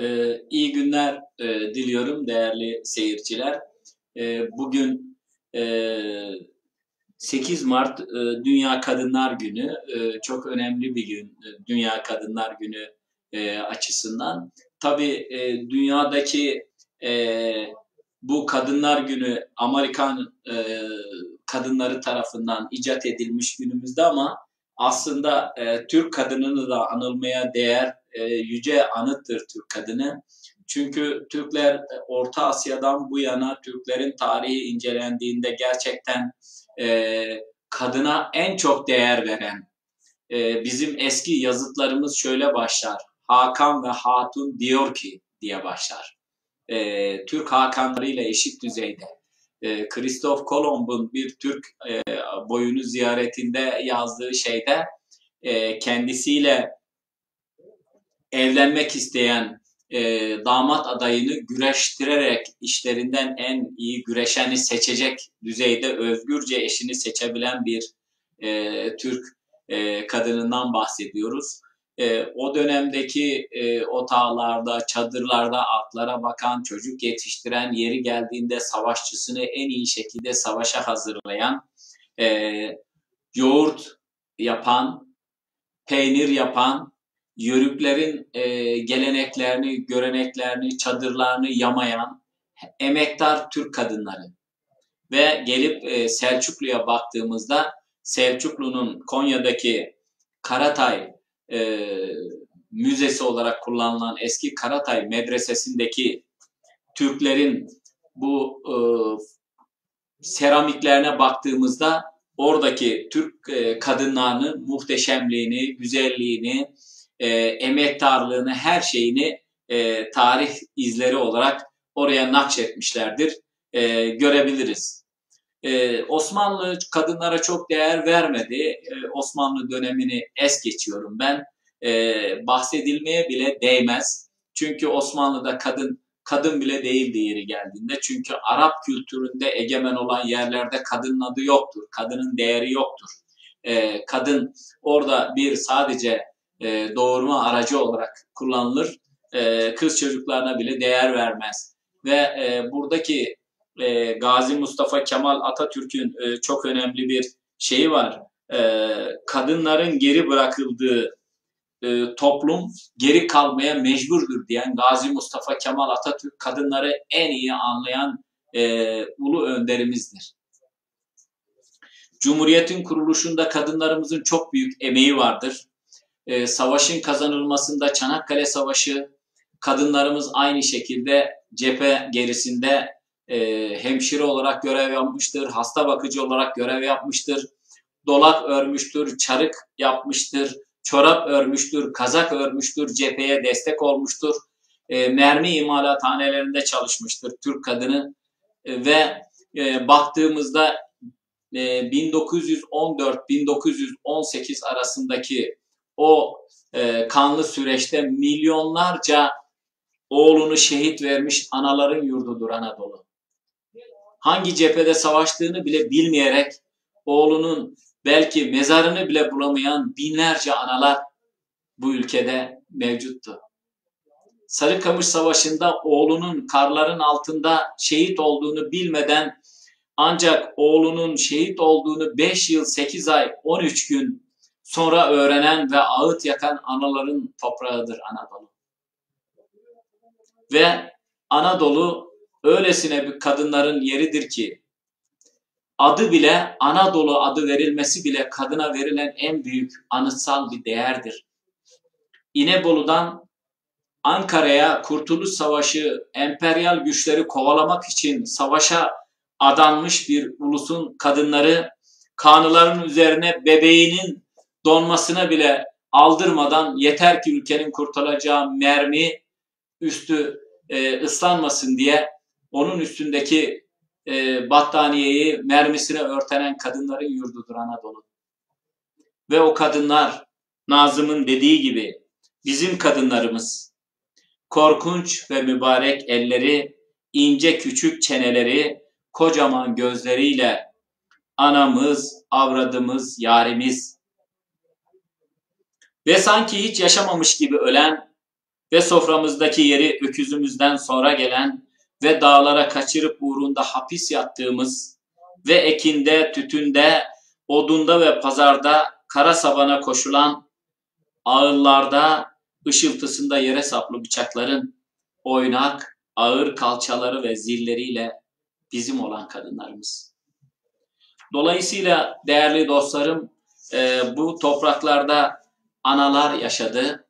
Ee, iyi günler e, diliyorum değerli seyirciler. E, bugün e, 8 Mart e, Dünya Kadınlar Günü. E, çok önemli bir gün e, Dünya Kadınlar Günü e, açısından. Tabii e, dünyadaki e, bu Kadınlar Günü Amerikan e, kadınları tarafından icat edilmiş günümüzde ama aslında e, Türk kadınını da anılmaya değer e, yüce anıttır Türk kadını. Çünkü Türkler Orta Asya'dan bu yana Türklerin tarihi incelendiğinde gerçekten e, kadına en çok değer veren, e, bizim eski yazıtlarımız şöyle başlar. Hakan ve Hatun diyor ki diye başlar. E, Türk Hakanlarıyla eşit düzeyde. E, Christoph Kolomb'un bir Türk e, boyunu ziyaretinde yazdığı şeyde e, kendisiyle evlenmek isteyen e, damat adayını güreştirerek işlerinden en iyi güreşeni seçecek düzeyde özgürce eşini seçebilen bir e, Türk e, kadınından bahsediyoruz. E, o dönemdeki e, otağlarda, çadırlarda atlara bakan, çocuk yetiştiren, yeri geldiğinde savaşçısını en iyi şekilde savaşa hazırlayan, e, yoğurt yapan, peynir yapan, yörüklerin e, geleneklerini, göreneklerini, çadırlarını yamayan emektar Türk kadınları. Ve gelip e, Selçuklu'ya baktığımızda Selçuklu'nun Konya'daki Karatay e, müzesi olarak kullanılan eski Karatay medresesindeki Türklerin bu e, seramiklerine baktığımızda oradaki Türk e, kadınlarının muhteşemliğini, güzelliğini, e, emektarlığını, her şeyini e, tarih izleri olarak oraya nakşetmişlerdir. E, görebiliriz. E, Osmanlı kadınlara çok değer vermedi. E, Osmanlı dönemini es geçiyorum ben. E, bahsedilmeye bile değmez. Çünkü Osmanlı'da kadın kadın bile değildi yeri geldiğinde. Çünkü Arap kültüründe egemen olan yerlerde kadının adı yoktur. Kadının değeri yoktur. E, kadın orada bir sadece e, doğurma aracı olarak kullanılır. E, kız çocuklarına bile değer vermez. Ve e, buradaki e, Gazi Mustafa Kemal Atatürk'ün e, çok önemli bir şeyi var. E, kadınların geri bırakıldığı e, toplum geri kalmaya mecburdur diyen Gazi Mustafa Kemal Atatürk kadınları en iyi anlayan e, ulu önderimizdir. Cumhuriyetin kuruluşunda kadınlarımızın çok büyük emeği vardır. E, savaşın kazanılmasında Çanakkale Savaşı kadınlarımız aynı şekilde cephe gerisinde e, hemşire olarak görev yapmıştır, hasta bakıcı olarak görev yapmıştır, dolak örmüştür, çarık yapmıştır, çorap örmüştür, kazak örmüştür, cepheye destek olmuştur, e, mermi imalathanelerinde çalışmıştır Türk kadını. E, ve e, baktığımızda e, 1914-1918 arasındaki o e, kanlı süreçte milyonlarca oğlunu şehit vermiş anaların yurdudur Anadolu. Hangi cephede savaştığını bile bilmeyerek oğlunun belki mezarını bile bulamayan binlerce analar bu ülkede mevcuttu. Sarıkamış Savaşı'nda oğlunun karların altında şehit olduğunu bilmeden ancak oğlunun şehit olduğunu 5 yıl 8 ay 13 gün sonra öğrenen ve ağıt yakan anaların toprağıdır Anadolu. Ve Anadolu öylesine bir kadınların yeridir ki adı bile Anadolu adı verilmesi bile kadına verilen en büyük anıtsal bir değerdir. İnebolu'dan Ankara'ya Kurtuluş Savaşı emperyal güçleri kovalamak için savaşa adanmış bir ulusun kadınları kanıların üzerine bebeğinin donmasına bile aldırmadan yeter ki ülkenin kurtulacağı mermi üstü e, ıslanmasın diye onun üstündeki e, battaniyeyi mermisine örtenen kadınların yurdudur Anadolu. Ve o kadınlar Nazım'ın dediği gibi bizim kadınlarımız korkunç ve mübarek elleri, ince küçük çeneleri, kocaman gözleriyle anamız, avradımız, yarimiz ve sanki hiç yaşamamış gibi ölen ve soframızdaki yeri öküzümüzden sonra gelen ve dağlara kaçırıp uğrunda hapis yattığımız ve ekinde, tütünde, odunda ve pazarda kara sabana koşulan, ağırlarda, ışıltısında yere saplı bıçakların oynak, ağır kalçaları ve zilleriyle bizim olan kadınlarımız. Dolayısıyla değerli dostlarım e, bu topraklarda analar yaşadı,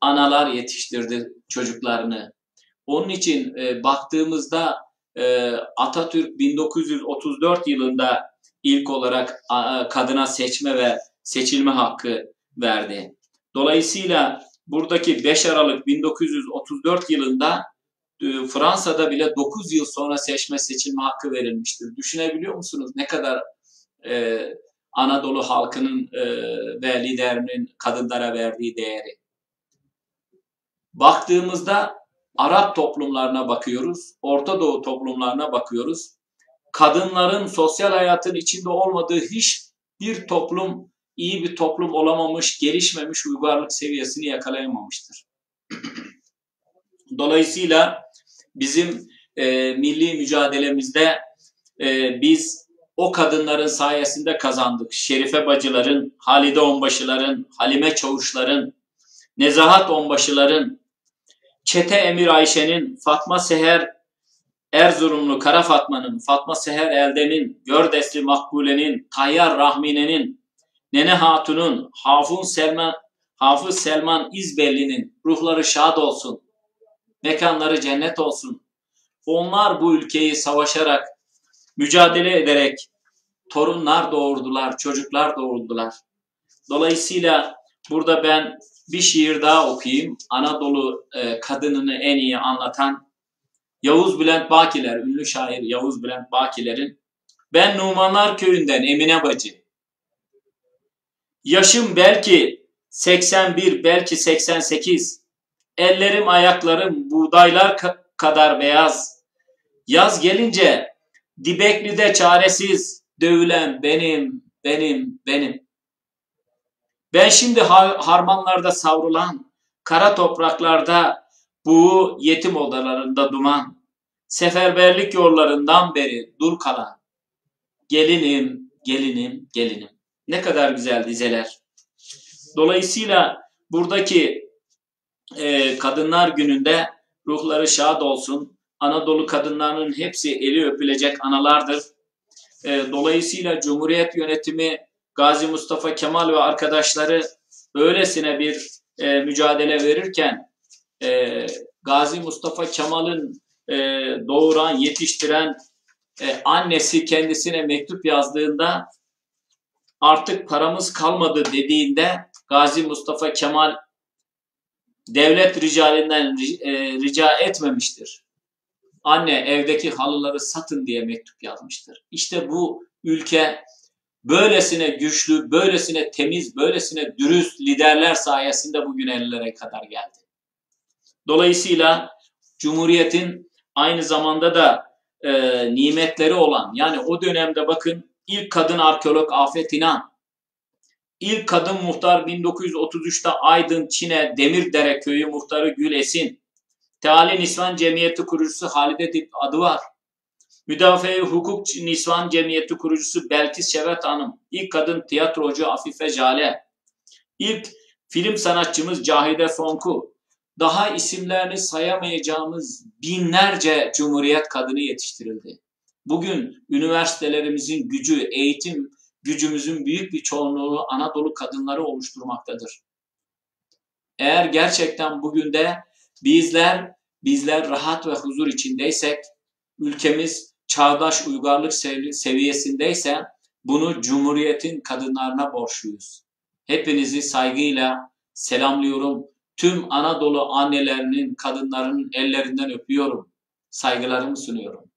analar yetiştirdi çocuklarını. Onun için e, baktığımızda e, Atatürk 1934 yılında ilk olarak a, kadına seçme ve seçilme hakkı verdi. Dolayısıyla buradaki 5 Aralık 1934 yılında e, Fransa'da bile 9 yıl sonra seçme seçilme hakkı verilmiştir. Düşünebiliyor musunuz ne kadar e, Anadolu halkının e, ve liderinin kadınlara verdiği değeri? Baktığımızda Arap toplumlarına bakıyoruz, Orta Doğu toplumlarına bakıyoruz. Kadınların sosyal hayatın içinde olmadığı hiçbir toplum iyi bir toplum olamamış, gelişmemiş uygarlık seviyesini yakalayamamıştır. Dolayısıyla bizim e, milli mücadelemizde e, biz o kadınların sayesinde kazandık. Şerife bacıların, Halide Onbaşıların, Halime Çavuşların, Nezahat Onbaşıların, Çete Emir Ayşe'nin, Fatma Seher Erzurumlu Kara Fatma'nın, Fatma Seher Eldem'in, Gördesli Makbule'nin, Tayyar Rahmine'nin, Nene Hatun'un, Hafız Selman, Hafız Selman İzbelli'nin ruhları şad olsun, mekanları cennet olsun. Onlar bu ülkeyi savaşarak, mücadele ederek torunlar doğurdular, çocuklar doğurdular. Dolayısıyla burada ben bir şiir daha okuyayım. Anadolu e, kadınını en iyi anlatan Yavuz Bülent Bakiler, ünlü şair Yavuz Bülent Bakiler'in Ben Numanlar Köyü'nden Emine Bacı. Yaşım belki 81, belki 88. Ellerim ayaklarım buğdaylar ka kadar beyaz. Yaz gelince Dibekli'de çaresiz dövülen benim, benim, benim. Ben şimdi har harmanlarda savrulan, kara topraklarda bu yetim odalarında duman, seferberlik yollarından beri dur kalan, gelinim, gelinim, gelinim. Ne kadar güzel dizeler. Dolayısıyla buradaki e, Kadınlar Günü'nde ruhları şad olsun. Anadolu kadınlarının hepsi eli öpülecek analardır. E, dolayısıyla Cumhuriyet yönetimi Gazi Mustafa Kemal ve arkadaşları öylesine bir e, mücadele verirken e, Gazi Mustafa Kemal'in e, doğuran, yetiştiren annesi kendisine mektup yazdığında artık paramız kalmadı dediğinde Gazi Mustafa Kemal devlet ricalinden rica etmemiştir. Anne evdeki halıları satın diye mektup yazmıştır. İşte bu ülke böylesine güçlü, böylesine temiz, böylesine dürüst liderler sayesinde bugün ellere kadar geldi. Dolayısıyla Cumhuriyet'in aynı zamanda da e, nimetleri olan yani o dönemde bakın ilk kadın arkeolog Afet İnan, ilk kadın muhtar 1933'te Aydın, Çin'e Demirdere köyü muhtarı Gül Esin, Teali Nisvan Cemiyeti kurucusu Halide adı var. Müdafaa Hukuk Nisvan Cemiyeti kurucusu Belkis Şevet Hanım, ilk kadın tiyatrocu Afife Jale, ilk film sanatçımız Cahide Fonku, daha isimlerini sayamayacağımız binlerce Cumhuriyet kadını yetiştirildi. Bugün üniversitelerimizin gücü, eğitim gücümüzün büyük bir çoğunluğu Anadolu kadınları oluşturmaktadır. Eğer gerçekten bugün de bizler bizler rahat ve huzur içindeysek, ülkemiz çağdaş uygarlık seviyesindeyse bunu Cumhuriyet'in kadınlarına borçluyuz. Hepinizi saygıyla selamlıyorum. Tüm Anadolu annelerinin, kadınlarının ellerinden öpüyorum. Saygılarımı sunuyorum.